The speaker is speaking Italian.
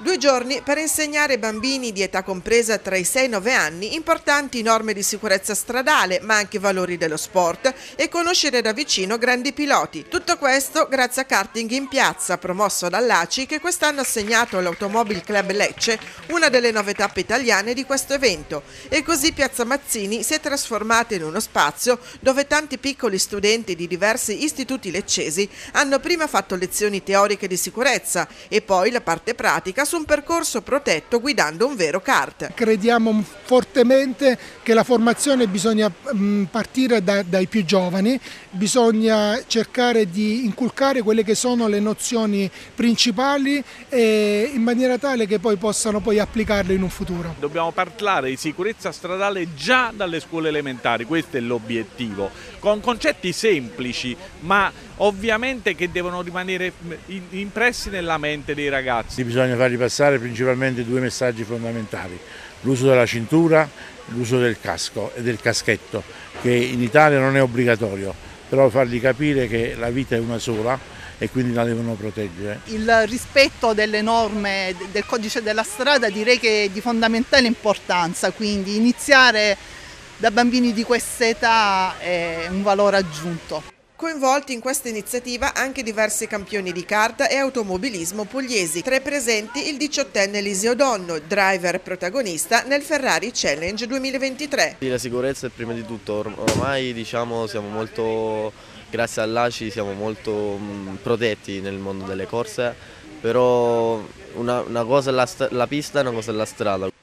Due giorni per insegnare ai bambini di età compresa tra i 6 e i 9 anni importanti norme di sicurezza stradale, ma anche valori dello sport e conoscere da vicino grandi piloti. Tutto questo grazie a Karting in Piazza, promosso dall'ACI, che quest'anno ha assegnato all'Automobile Club Lecce una delle nove tappe italiane di questo evento. E così Piazza Mazzini si è trasformata in uno spazio dove tanti piccoli studenti di diversi istituti leccesi hanno prima fatto lezioni teoriche di sicurezza e poi la parte pratica su un percorso protetto guidando un vero kart. Crediamo fortemente che la formazione bisogna mm, partire da, dai più giovani, bisogna cercare di inculcare quelle che sono le nozioni principali in maniera tale che poi possano poi applicarle in un futuro. Dobbiamo parlare di sicurezza stradale già dalle scuole elementari, questo è l'obiettivo, con concetti semplici ma ovviamente che devono rimanere impressi nella mente dei ragazzi. Bisogna fargli passare principalmente due messaggi fondamentali, l'uso della cintura, l'uso del casco e del caschetto, che in Italia non è obbligatorio, però fargli capire che la vita è una sola e quindi la devono proteggere. Il rispetto delle norme del codice della strada direi che è di fondamentale importanza, quindi iniziare da bambini di questa età è un valore aggiunto. Coinvolti in questa iniziativa anche diversi campioni di kart e automobilismo pugliesi. Tra i presenti il diciottenne Eliseo Donno, driver protagonista nel Ferrari Challenge 2023. La sicurezza è prima di tutto, ormai diciamo siamo molto, grazie all'ACI siamo molto mh, protetti nel mondo delle corse, però una, una cosa è la, la pista e una cosa è la strada.